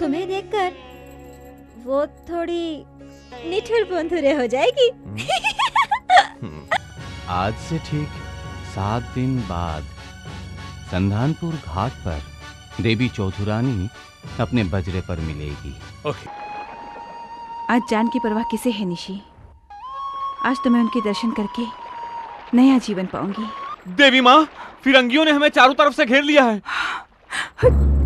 तुम्हें देखकर वो थोड़ी निठुर बंधुरे हो जाएगी। हम्म। आज से ठीक सात दिन बाद संधानपुर घाट पर देवी चौधुरानी अपने बजरे पर मिलेगी। आज जान की परवाह किसे है निशी? आज तो मैं उनके दर्शन करके नया जीवन पाऊँगी। देवी माँ फिरंगियों ने हमें चारों तरफ़ से घेर लिया है। हाँ।